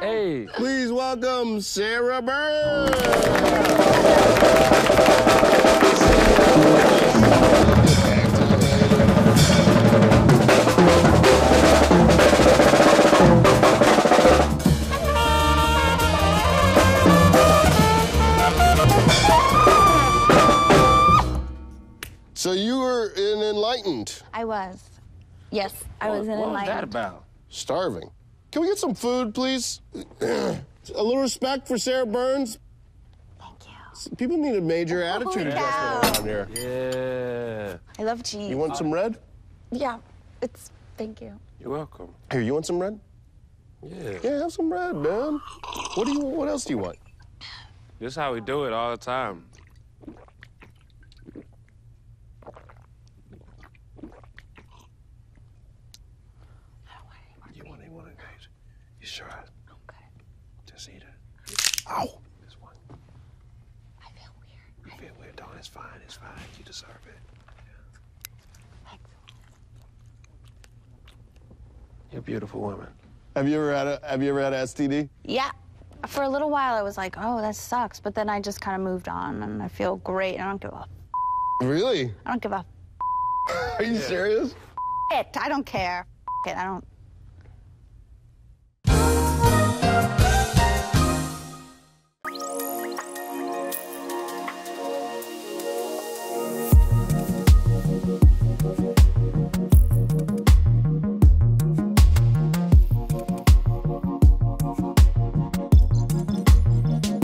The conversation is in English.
Hey. Please welcome Sarah Burns. So you were in Enlightened, I was. Yes, I was in What was that about? starving. Can we get some food, please? A little respect for Sarah Burns. Thank you. People need a major oh, attitude cow. adjustment around here. Yeah. I love cheese. You want some red? yeah, it's. Thank you. You're welcome. Here, you want some red? Yeah. Yeah, have some red, man. What do you? What else do you want? This is how we do it all the time. You want any one of these? You sure? Okay. Just eat it. Ow! This one. I feel weird. You feel weird, don't? It's fine. It's fine. You deserve it. Yeah. You're a beautiful woman. Have you ever had a Have you ever had a STD? Yeah. For a little while, I was like, oh, that sucks. But then I just kind of moved on, and I feel great. I don't give a. Really? I don't give a Are you serious? it. I don't care. It. I don't.